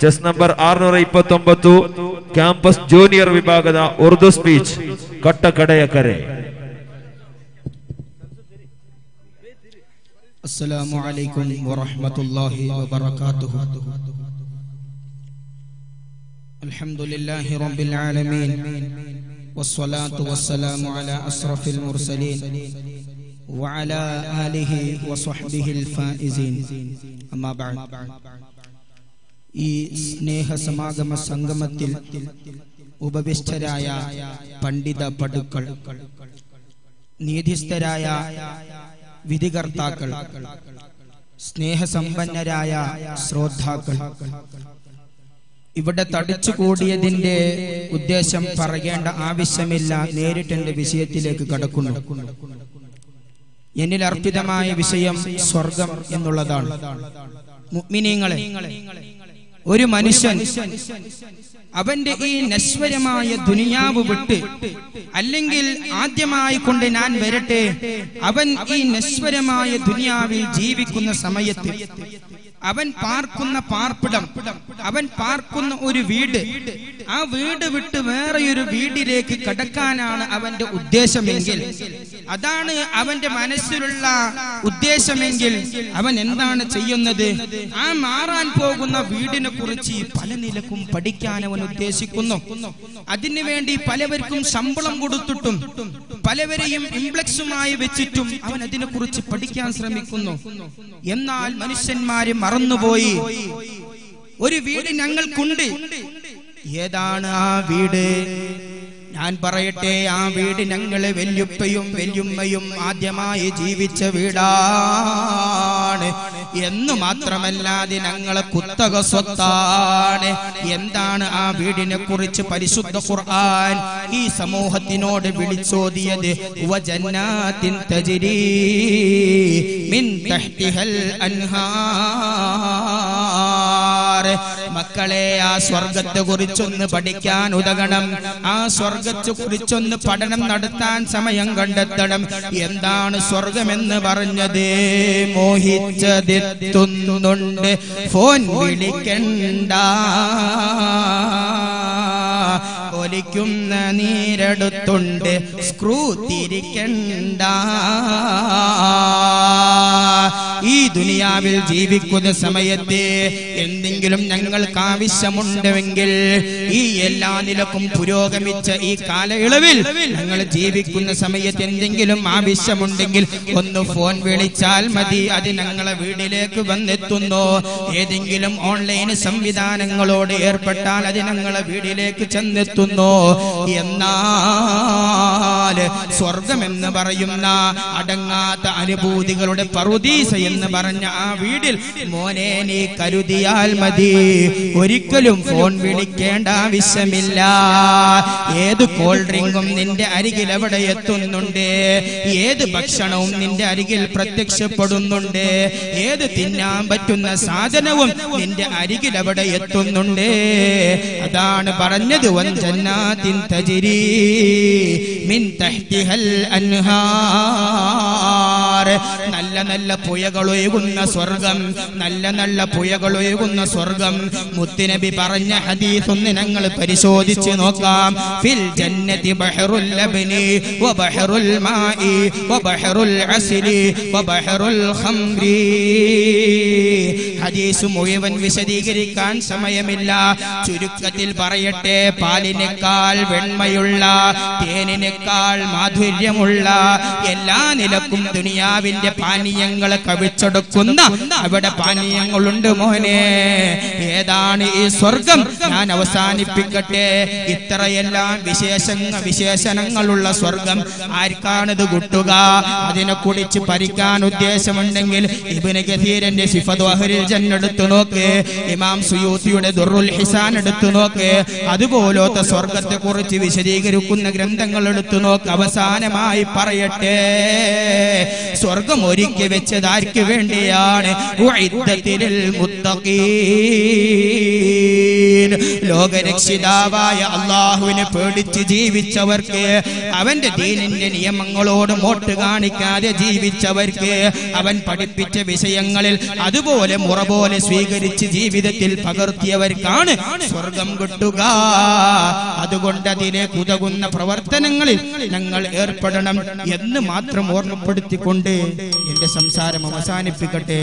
Chess number ಆರ್ನೂರ ಇಪ್ಪತ್ತೊಂಬತ್ತು campus junior ವಿಭಾಗದ ಉರ್ದು ಸ್ಪೀಚ್ ಕಟ್ಟಕಡೆಯ ಕರೆ السلام عليكم ورحمة الله وبركاته الحمد لله رب العالمين والصلاة والسلام على أشرف المرسلين وعلى آله وصحبه الفائزين أما بعد ഈ സ്നേഹ സമാഗമ സംഗമത്തിൽ ഉപവിഷ്ടരായ പണ്ഡിത പടുക്കൾ നീതിസ്ഥരായ വിധികർത്താക്കൾ സ്നേഹസമ്പന്നരായ ശ്രോതാക്കൾ. ഇവിടെ തടിച്ചു കൂടിയതിന്റെ ഉദ്ദേശം പറയേണ്ട ആവശ്യമില്ല നേരിട്ട് എന്റെ വിഷയത്തിലേക്ക് കടക്കുന്നു. എന്നിൽ അർപ്പിതമായ വിഷയം സ്വർഗം എന്നുള്ളതാണ്. മുഅ്മിനീങ്ങളെ ഒരു മനുഷ്യൻ അവന്റെ ഈ നശ്വരമായ ദുനിയാവ് വിട്ട് അല്ലെങ്കിൽ ആദ്യമായി കൊണ്ട് ഞാൻ വരട്ടെ അവൻ ഈ നശ്വരമായ ദുനിയാവിൽ ജീവിക്കുന്ന സമയത്ത് അവൻ പാർക്കുന്ന പാർപ്പിടം അവൻ പാർക്കുന്ന ഒരു വീട് ആ വീട് വിട്ട് വേറെയൊരു വീടിലേക്ക് കടക്കാനാണ് അവന്റെ ഉദ്ദേശമെങ്കിൽ. അതാണ് അവന്റെ മനസ്സിലുള്ള ഉദ്ദേശമെങ്കിൽ അവൻ എന്താണ് ചെയ്യുന്നത്? ആ മാറാൻ പോകുന്ന വീടിനെ കുറിച്ച് പല നിലക്കും പഠിക്കാൻ അവൻ ഉദ്ദേശിക്കുന്നു. അതിനുവേണ്ടി പലവർക്കും ശമ്പളം കൊടുത്തിട്ടും പലവരെയും ഇംപ്ലക്സുമായി വെച്ചിട്ടും അവൻ അതിനെ കുറിച്ച് പഠിക്കാൻ ശ്രമിക്കുന്നു. എന്നാൽ മനുഷ്യന്മാര് മറന്നുപോയി. ഒരു വീട് ഞങ്ങൾക്കുണ്ട്. ഏതാണ് ആ വീട്? ഞാൻ പറയട്ടെ ആ വീട് ഞങ്ങൾ വെല്ലുപ്പയും വല്യുമ്മയും ആദ്യമായി ജീവിച്ച വീടാണ്. എന്ന് മാത്രമല്ലാതെ ഞങ്ങളെ കുത്തക സ്വത്താണ്. എന്താണ് ആ വീടിനെ കുറിച്ച് പരിശുദ്ധ ഖുർആൻ ഈ സമൂഹത്തിനോട് വിളിച്ചോതിയത്? മിൻ തഹ്തിഹൽ മക്കളെ ആ സ്വർഗത്തെ കുറിച്ചൊന്ന് പഠിക്കാൻ ഉതകണം. ആ സ്വർഗത്തെ കുറിച്ചൊന്ന് പഠനം നടത്താൻ സമയം കണ്ടെത്തണം. എന്താണ് സ്വർഗമെന്ന് പറഞ്ഞത്? മോഹിച്ചതെത്തുന്നുണ്ട്. ഫോൺ വിളിക്കണ്ട. ഒലിക്കുന്ന നീരെടുത്തുണ്ട്. സ്ക്രൂ തിരിക്കണ്ട. ഈ ദുനിയാവിൽ ജീവിക്കുന്ന സമയത്ത് എന്തെങ്കിലും ഞങ്ങൾക്ക് ആവശ്യമുണ്ടെങ്കിൽ ഈ എല്ലാ നിലക്കും പുരോഗമിച്ച ഈ കാലയളവിൽ ഞങ്ങൾ ജീവിക്കുന്ന സമയത്ത് എന്തെങ്കിലും ആവശ്യമുണ്ടെങ്കിൽ ഒന്ന് ഫോൺ വിളിച്ചാൽ മതി. അത് ഞങ്ങളെ വീട്ടിലേക്ക് വന്നെത്തുന്നു. ഏതെങ്കിലും ഓൺലൈൻ സംവിധാനങ്ങളോട് ഏർപ്പെട്ടാൽ അത് ഞങ്ങളെ വീട്ടിലേക്ക് ചെന്നെത്തുന്നു. എന്നാൽ സ്വർഗം എന്ന് പറയുന്ന അടങ്ങാത്ത അനുഭൂതികളുടെ പറുദീസ എന്ന് പറഞ്ഞ ആ വീടിൽ മോനെ നീ കരുതിയാൽ മതി. ഒരിക്കലും ഫോൺ വിളിക്കേണ്ട ആവശ്യമില്ല. ഏത് കോൾ ഡ്രിങ്കും നിന്റെ അരികിൽ എവിടെ എത്തുന്നുണ്ട്? ഏത് ഭക്ഷണവും നിന്റെ അരികിൽ പ്രത്യക്ഷപ്പെടുന്നുണ്ട്? ഏത് തിന്നാൻ പറ്റുന്ന സാധനവും നിന്റെ അരികിൽ എവിടെ എത്തുന്നുണ്ട്? അതാണ് പറഞ്ഞത്. വൻ ജന്നാത്തിൻ തജിരി മിൻ തഹ്തിഹൽ നല്ല നല്ല പുയകളൊഴുകുന്ന സ്വർഗം നല്ല നല്ല പുയകളൊഴുകുന്ന സ്വർഗം. മുത്തുനബി പറഞ്ഞ ഹദീസ് ഒന്ന് ഞങ്ങൾ പരിശോധിച്ച് നോക്കാം. ഫിൽ ജന്നതി ബഹറുൽ ലബ്നി വ ബഹറുൽ മായി വ ബഹറുൽ അസ്ലി വ ബഹറുൽ ഖംരി. ഹദീസ് മുഴുവൻ വിശദീകരിക്കാൻ സമയമില്ല. ചുരുക്കത്തിൽ പറയട്ടെ പാലിനേക്കാൾ വെണ്മയുള്ള തേനിനേക്കാൾ മാധുര്യമുള്ള എല്ലാ നിലക്കും ദുനിയാവിന്റെ പാനീയങ്ങൾ കവിച്ചെടുക്കുന്ന അവിടെ പാനീയങ്ങളുണ്ട് മോനെ. ഏതാണ് ഈ സ്വർഗം? ഞാൻ അവസാനിപ്പിക്കട്ടെ. ഇത്രയെല്ലാം വിശേഷങ്ങ വിശേഷണങ്ങളുള്ള സ്വർഗം. ആർക്കാണിത് കിട്ടുക? അതിനെ കുടിച്ച് പരിക്കാൻ ഉദ്ദേശമുണ്ടെങ്കിൽ ഇബിന് ഗസീരന്റെ സിഫത്ത് അഹ്റിൽ എടുത്തു നോക്ക്. ഇമാം സുയൂത്തിയുടെ ദുർറുൽ ഹിസാൻ എടുത്തു നോക്ക്. അതുപോലത്തെ സ്വർഗത്തെ കുറിച്ച് വിശദീകരിക്കുന്ന ഗ്രന്ഥങ്ങൾ എടുത്തു നോക്ക്. അവസാനമായി പറയട്ടെ. സ്വർഗം ഒരുക്കി വെച്ചത് ആർക്ക് വേണ്ടിയാണ് മുത്തഖീൻ. ലോകരക്ഷിതാവായ അള്ളാഹുവിനെ പേടിച്ച് ജീവിച്ചവർക്ക് അവന്റെ ദീനിന്റെ നിയമങ്ങളോട് മോട്ട് കാണിക്കാതെ ജീവിച്ചവർക്ക് അവൻ പഠിപ്പിച്ച വിഷയങ്ങളിൽ അതുപോലെ മുറ പോലെ സ്വീകരിച്ച് ജീവിതത്തിൽ പകർത്തിയവർക്കാണ് സ്വർഗം കിട്ടുക. അതുകൊണ്ട് അതിനെ കുതകുന്ന പ്രവർത്തനങ്ങളിൽ ഞങ്ങൾ ഏർപ്പെടണം എന്ന് മാത്രം ഓർമ്മപ്പെടുത്തിക്കൊണ്ട് എന്റെ സംസാരം അവസാനിപ്പിക്കട്ടെ.